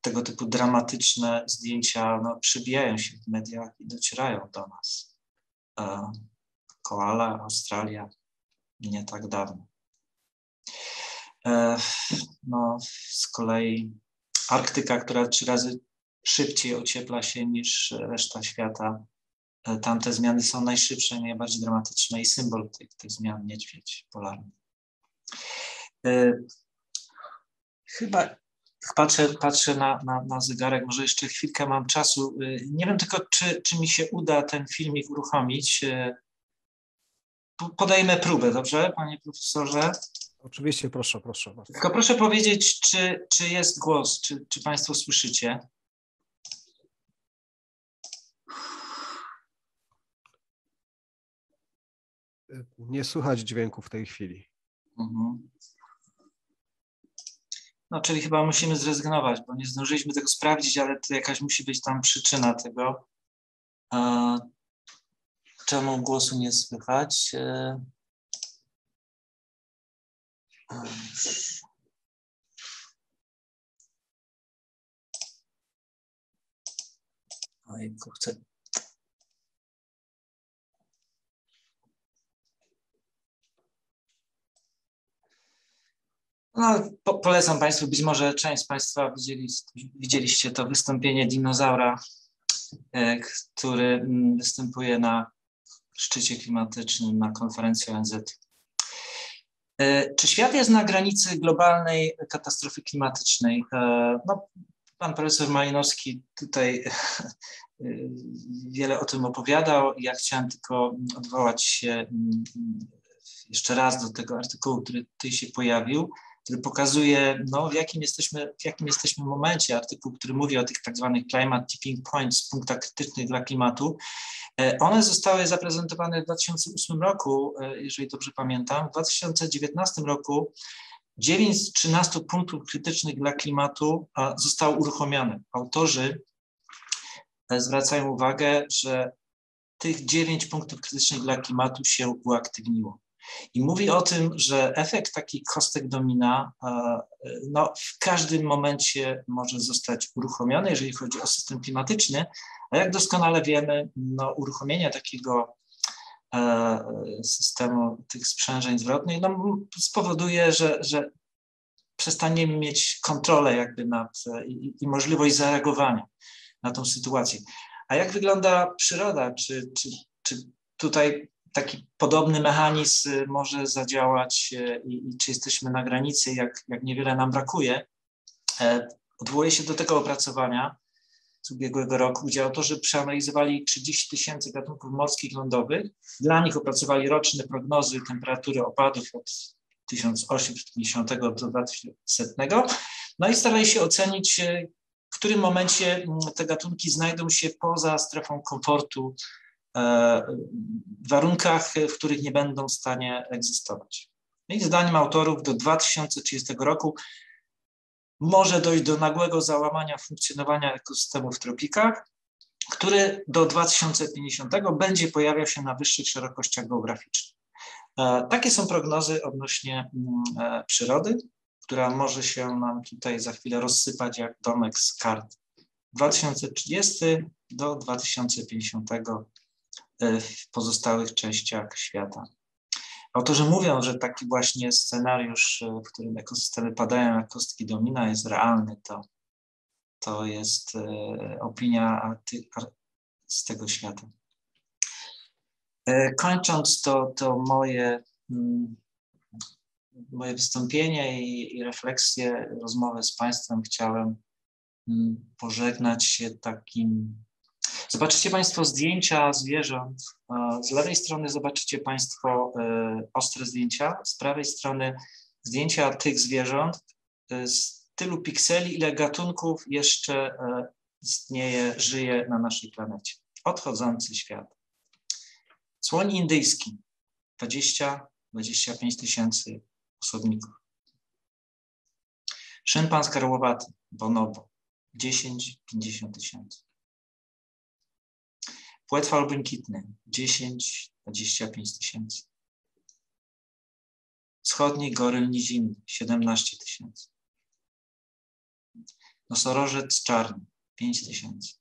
tego typu dramatyczne zdjęcia no, przybijają się w mediach i docierają do nas. E, koala, Australia, nie tak dawno. E, no, z kolei Arktyka, która trzy razy szybciej ociepla się niż reszta świata. E, tamte zmiany są najszybsze, najbardziej dramatyczne i symbol tych, tych zmian niedźwiedź polarny. E, chyba patrzę, patrzę na, na, na zegarek, może jeszcze chwilkę mam czasu. E, nie wiem tylko, czy, czy mi się uda ten filmik uruchomić. Podajmy próbę, dobrze, panie profesorze? Oczywiście, proszę, proszę. Tylko proszę powiedzieć, czy, czy jest głos, czy, czy państwo słyszycie? Nie słychać dźwięku w tej chwili. Mhm. No, czyli chyba musimy zrezygnować, bo nie zdążyliśmy tego sprawdzić, ale to jakaś musi być tam przyczyna tego. E, czemu głosu nie słychać? E, Ojku, chcę No, po, polecam Państwu, być może część z Państwa widzieli, widzieliście to wystąpienie dinozaura, e, który mm, występuje na szczycie klimatycznym na konferencji ONZ. E, czy świat jest na granicy globalnej katastrofy klimatycznej? E, no, pan profesor Malinowski tutaj wiele o tym opowiadał. Ja chciałem tylko odwołać się mm, jeszcze raz do tego artykułu, który tutaj się pojawił który pokazuje, no, w, jakim jesteśmy, w jakim jesteśmy momencie, artykuł, który mówi o tych tak zwanych climate tipping points, punktach krytycznych dla klimatu. E, one zostały zaprezentowane w 2008 roku, e, jeżeli dobrze pamiętam. W 2019 roku 9 z 13 punktów krytycznych dla klimatu zostało uruchomione. Autorzy e, zwracają uwagę, że tych 9 punktów krytycznych dla klimatu się uaktywniło. I mówi o tym, że efekt taki kostek domina e, no, w każdym momencie może zostać uruchomiony, jeżeli chodzi o system klimatyczny, a jak doskonale wiemy, no, uruchomienie takiego e, systemu tych sprzężeń zwrotnych no, spowoduje, że, że przestaniemy mieć kontrolę jakby nad i, i możliwość zareagowania na tą sytuację. A jak wygląda przyroda? Czy, czy, czy tutaj taki podobny mechanizm y, może zadziałać y, i, i czy jesteśmy na granicy, jak, jak niewiele nam brakuje. E, odwołuję się do tego opracowania z ubiegłego roku, gdzie autorzy przeanalizowali 30 tysięcy gatunków morskich lądowych. Dla nich opracowali roczne prognozy temperatury opadów od 1850 do 2100. No i starali się ocenić, y, w którym momencie mm, te gatunki znajdą się poza strefą komfortu warunkach, w których nie będą w stanie egzystować. I zdaniem autorów do 2030 roku może dojść do nagłego załamania funkcjonowania ekosystemu w tropikach, który do 2050 będzie pojawiał się na wyższych szerokościach geograficznych. E, takie są prognozy odnośnie mm, e, przyrody, która może się nam tutaj za chwilę rozsypać jak domek z kart. 2030 do 2050 w pozostałych częściach świata. Autorzy mówią, że taki właśnie scenariusz, w którym ekosystemy padają jak kostki domina, jest realny. To, to jest e, opinia z tego świata. E, kończąc to, to moje, mm, moje wystąpienie i, i refleksję, rozmowę z Państwem, chciałem mm, pożegnać się takim Zobaczycie Państwo zdjęcia zwierząt. Z lewej strony zobaczycie Państwo e, ostre zdjęcia, z prawej strony zdjęcia tych zwierząt, e, z tylu pikseli, ile gatunków jeszcze e, istnieje, żyje na naszej planecie. Odchodzący świat. Słoń indyjski 20-25 tysięcy osobników. Szympans karłowaty, bonobo 10-50 tysięcy. Płetwal błękitny 10-25 tysięcy. Wschodni goryl nizimny 17 tysięcy. Nosorożec czarny 5 tysięcy.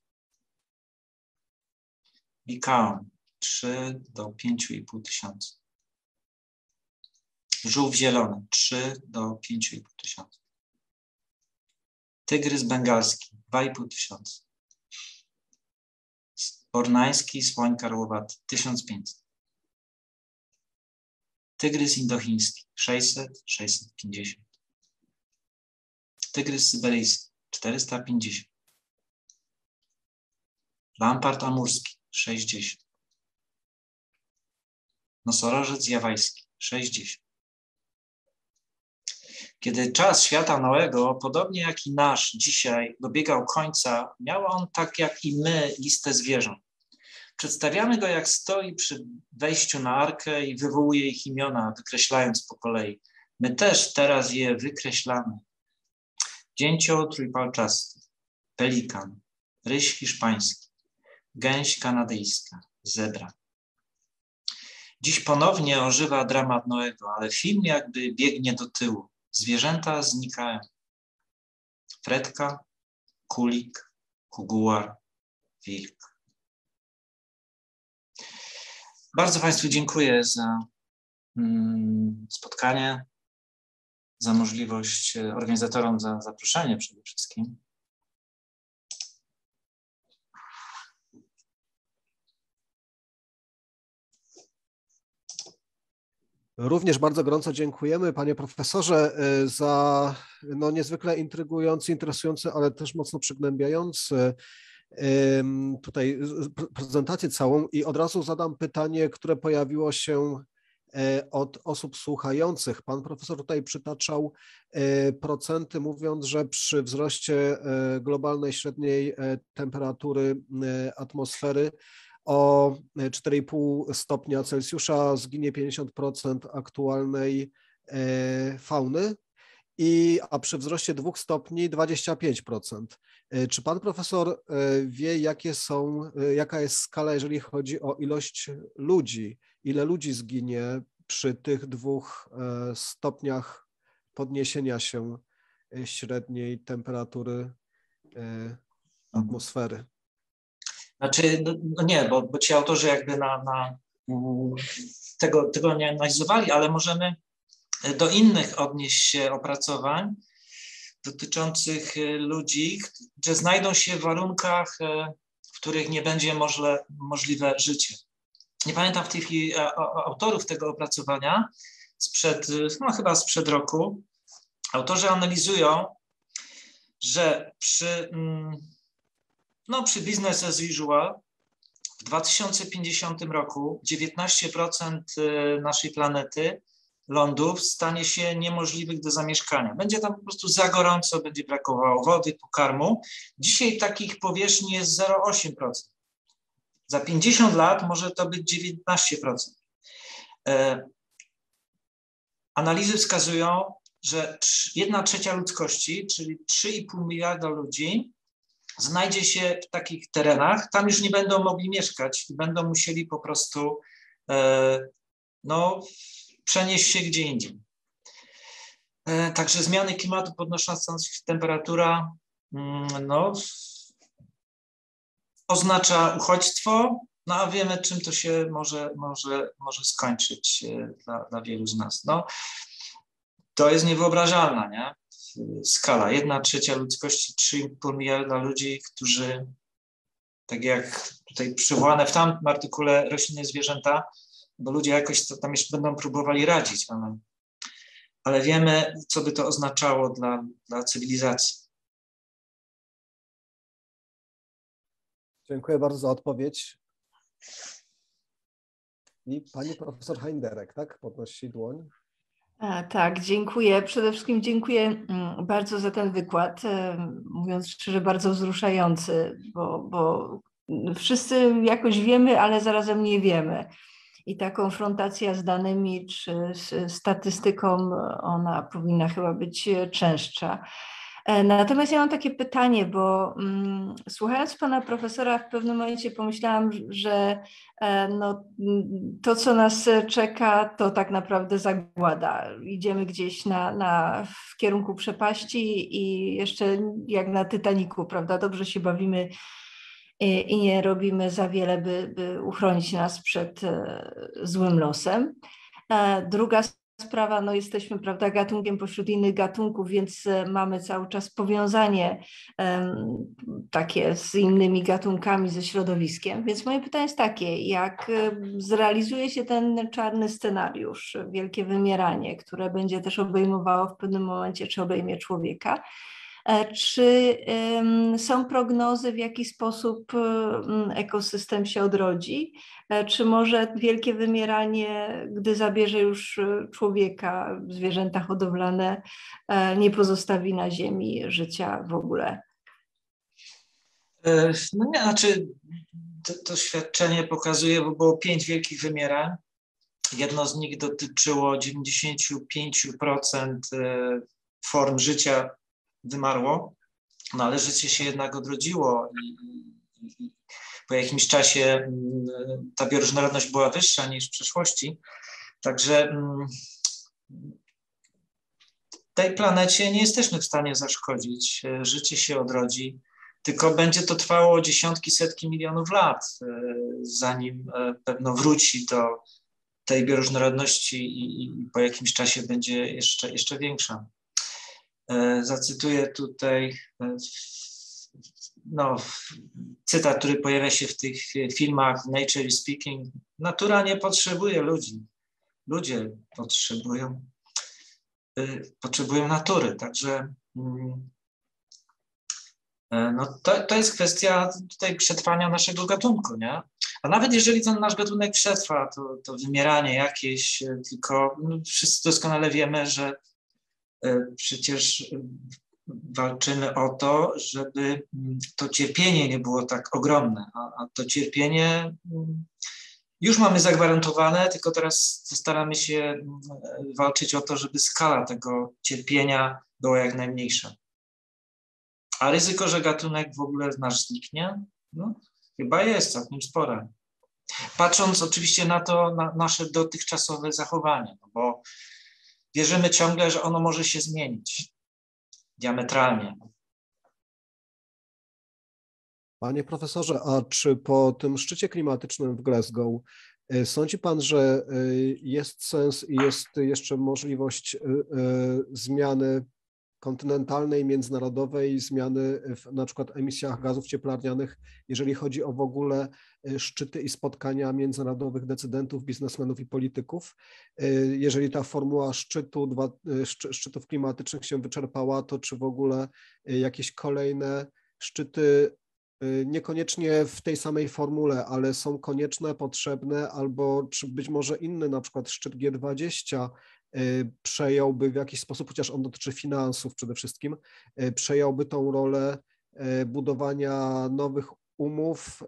Bikaon 3 do 5,5 tysiąca. Żółw zielony 3 do 5,5 tysiąca. Tygrys bengalski 2,5 tysiąca. Bornański słoń karłowaty 1500. Tygrys indochiński 600-650. Tygrys syberyjski 450. Lampart amurski 60. Nosorożec jawajski 60. Kiedy czas świata Noego, podobnie jak i nasz dzisiaj, dobiegał końca, miał on, tak jak i my, listę zwierząt. Przedstawiamy go, jak stoi przy wejściu na arkę i wywołuje ich imiona, wykreślając po kolei. My też teraz je wykreślamy. Dzięcioł trójpalczasty, pelikan, ryś hiszpański, gęś kanadyjska, zebra. Dziś ponownie ożywa dramat Noego, ale film jakby biegnie do tyłu. Zwierzęta znikają. Fredka, kulik, kuguar, wilk. Bardzo Państwu dziękuję za mm, spotkanie, za możliwość e, organizatorom za zaproszenie przede wszystkim. Również bardzo gorąco dziękujemy panie profesorze y, za no, niezwykle intrygujący, interesujący, ale też mocno przygnębiający tutaj prezentację całą i od razu zadam pytanie, które pojawiło się e, od osób słuchających. Pan profesor tutaj przytaczał e, procenty, mówiąc, że przy wzroście e, globalnej średniej temperatury atmosfery o 4,5 stopnia Celsjusza zginie 50% aktualnej fauny, i, a przy wzroście 2 stopni 25%. E, czy pan profesor e, wie, jakie są, jaka jest skala, jeżeli chodzi o ilość ludzi? Ile ludzi zginie przy tych dwóch stopniach podniesienia się średniej temperatury atmosfery? Znaczy, no, no nie, bo, bo ci autorzy jakby na, na tego, tego nie analizowali, ale możemy do innych odnieść się opracowań dotyczących e, ludzi, że znajdą się w warunkach, e, w których nie będzie możliwe życie. Nie pamiętam w tej chwili e, autorów tego opracowania, sprzed, no chyba sprzed roku. Autorzy analizują, że przy mm, no, przy business as usual w 2050 roku 19% y, naszej planety lądów stanie się niemożliwych do zamieszkania. Będzie tam po prostu za gorąco, będzie brakowało wody, pokarmu. Dzisiaj takich powierzchni jest 0,8%. Za 50 lat może to być 19%. E, analizy wskazują, że 1 trzecia ludzkości, czyli 3,5 miliarda ludzi, znajdzie się w takich terenach, tam już nie będą mogli mieszkać i będą musieli po prostu e, no, przenieść się gdzie indziej. E, także zmiany klimatu podnosząca temperatura mm, no, oznacza uchodźstwo, no a wiemy, czym to się może, może, może skończyć e, dla, dla wielu z nas. No, to jest niewyobrażalna, nie? skala. Jedna trzecia ludzkości, 3,5 miliarda ludzi, którzy, tak jak tutaj przywołane w tamtym artykule rośliny zwierzęta, bo ludzie jakoś to tam jeszcze będą próbowali radzić, ale, ale wiemy, co by to oznaczało dla, dla cywilizacji. Dziękuję bardzo za odpowiedź. I pani profesor Heinderek, tak? Podnosi dłoń. A, tak, dziękuję. Przede wszystkim dziękuję mm, bardzo za ten wykład. E, mówiąc szczerze, bardzo wzruszający, bo, bo wszyscy jakoś wiemy, ale zarazem nie wiemy. I ta konfrontacja z danymi czy z statystyką, ona powinna chyba być częstsza. E, natomiast ja mam takie pytanie, bo mm, słuchając pana profesora, w pewnym momencie pomyślałam, że e, no, to, co nas czeka, to tak naprawdę zagłada. Idziemy gdzieś na, na, w kierunku przepaści i jeszcze jak na Titaniku, prawda? Dobrze się bawimy i, i nie robimy za wiele, by, by uchronić nas przed e, złym losem. E, druga sprawa, no jesteśmy, prawda, gatunkiem pośród innych gatunków, więc e, mamy cały czas powiązanie takie z innymi gatunkami, ze środowiskiem. Więc moje pytanie jest takie, jak zrealizuje się ten czarny scenariusz, wielkie wymieranie, które będzie też obejmowało w pewnym momencie, czy obejmie człowieka, czy są prognozy, w jaki sposób ekosystem się odrodzi? E, czy może wielkie wymieranie, gdy zabierze już e, człowieka, zwierzęta hodowlane, nie pozostawi na Ziemi życia w ogóle? No nie, znaczy to, to świadczenie pokazuje, bo było pięć wielkich wymierań. Jedno z nich dotyczyło 95% form życia wymarło, no ale życie się jednak odrodziło i, i, i po jakimś czasie mm, ta bioróżnorodność była wyższa niż w przeszłości. Także mm, tej planecie nie jesteśmy w stanie zaszkodzić. Życie się odrodzi, tylko będzie to trwało dziesiątki, setki milionów lat, e, zanim e, pewno wróci do tej bioróżnorodności i, i po jakimś czasie będzie jeszcze, jeszcze większa. E, zacytuję tutaj e, no, cytat, który pojawia się w tych filmach Nature is Speaking. Natura nie potrzebuje ludzi. Ludzie potrzebują, e, potrzebują natury. Także mm, no, to, to jest kwestia tutaj przetrwania naszego gatunku, nie? A nawet jeżeli ten nasz gatunek przetrwa, to, to wymieranie jakieś, tylko no, wszyscy doskonale wiemy, że E, przecież e, walczymy o to, żeby mm, to cierpienie nie było tak ogromne, a, to cierpienie mm, już mamy zagwarantowane, tylko teraz staramy się mm, walczyć o to, żeby skala tego cierpienia była jak najmniejsza. A ryzyko, że gatunek w ogóle nasz zniknie, no, chyba jest całkiem spore. Patrząc oczywiście na to, na nasze dotychczasowe zachowanie, no bo wierzymy ciągle, że ono może się zmienić diametralnie. Panie profesorze, a czy po tym szczycie klimatycznym w Glasgow y, sądzi pan, że y, jest sens i jest jeszcze możliwość y, zmiany kontynentalnej, międzynarodowej, zmiany w na przykład emisjach gazów cieplarnianych, jeżeli chodzi o w ogóle y, szczyty i spotkania międzynarodowych decydentów, biznesmenów i polityków. Y, jeżeli ta formuła szczytu, dwa, y, szczytów klimatycznych się wyczerpała, to czy w ogóle jakieś kolejne szczyty niekoniecznie w tej samej formule, ale są konieczne, potrzebne, albo czy być może inny, na przykład szczyt G20 Y, przejąłby w jakiś sposób, chociaż on dotyczy finansów przede wszystkim, y, przejąłby tą rolę y, budowania nowych umów,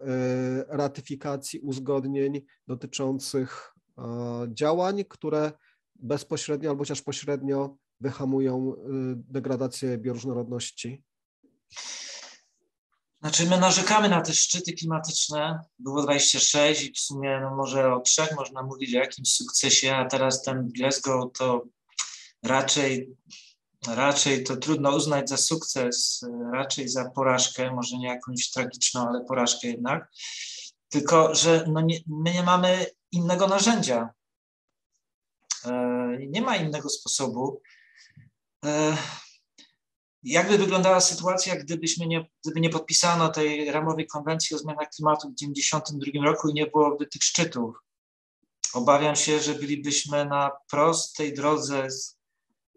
ratyfikacji, uzgodnień dotyczących działań, które bezpośrednio albo chociaż pośrednio wyhamują degradację bioróżnorodności? Znaczy my narzekamy na te szczyty klimatyczne, było 26 i w sumie no może o trzech można mówić o jakimś sukcesie, a teraz ten Glasgow to raczej, raczej to trudno uznać za sukces, raczej za porażkę, może nie jakąś tragiczną, ale porażkę jednak. Tylko, że no nie, my nie mamy innego narzędzia. E, nie ma innego sposobu. Jakby wyglądała sytuacja, gdybyśmy nie, gdyby nie podpisano tej ramowej konwencji o zmianach klimatu w 1992 roku i nie byłoby tych szczytów? Obawiam się, że bylibyśmy na prostej drodze z,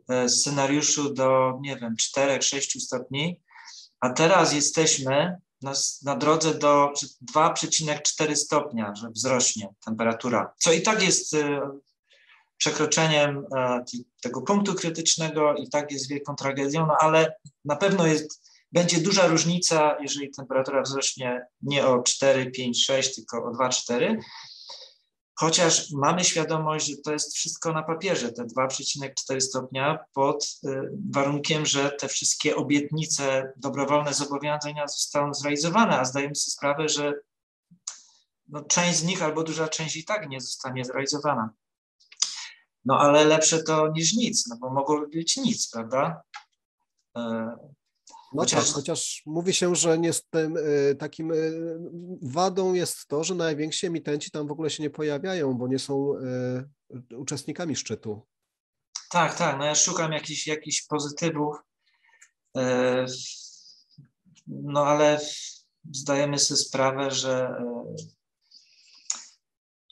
e, scenariuszu do, nie wiem, 4-6 stopni, a teraz jesteśmy na, na drodze do 2,4 stopnia, że wzrośnie temperatura, co i tak jest e, przekroczeniem tego punktu krytycznego i tak jest wielką tragedią, no ale na pewno jest, będzie duża różnica, jeżeli temperatura wzrośnie nie o 4, 5, 6, tylko o 2, 4. Chociaż mamy świadomość, że to jest wszystko na papierze, te 2,4 stopnia, pod y, warunkiem, że te wszystkie obietnice, dobrowolne zobowiązania zostaną zrealizowane, a zdajemy sobie sprawę, że no, część z nich albo duża część i tak nie zostanie zrealizowana. No ale lepsze to niż nic, no bo mogłoby być nic, prawda? E, no chociaż... tak, chociaż mówi się, że nie z tym, y, takim y, wadą jest to, że najwięksi emitenci tam w ogóle się nie pojawiają, bo nie są y, uczestnikami szczytu. Tak, tak. No ja szukam jakichś, jakichś pozytywów. E, no ale zdajemy sobie sprawę, że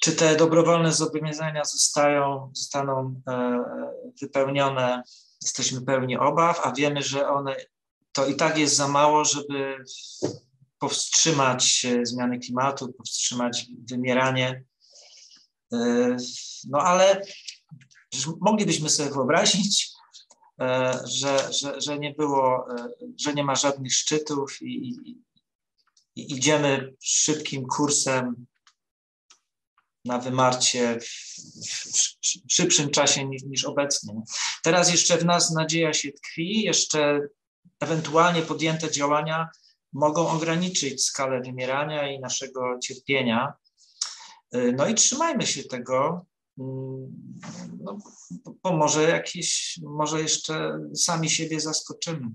czy te dobrowolne zobowiązania zostają, zostaną e, wypełnione, jesteśmy pełni obaw, a wiemy, że one to i tak jest za mało, żeby powstrzymać zmiany klimatu, powstrzymać wymieranie. E, no ale moglibyśmy sobie wyobrazić, e, że, że, że nie było, że nie ma żadnych szczytów i, i, i idziemy szybkim kursem na wymarcie w, szybszym czasie niż, niż obecnie. Teraz jeszcze w nas nadzieja się tkwi, jeszcze ewentualnie podjęte działania mogą ograniczyć skalę wymierania i naszego cierpienia. No i trzymajmy się tego, no, bo może jakieś, może jeszcze sami siebie zaskoczymy.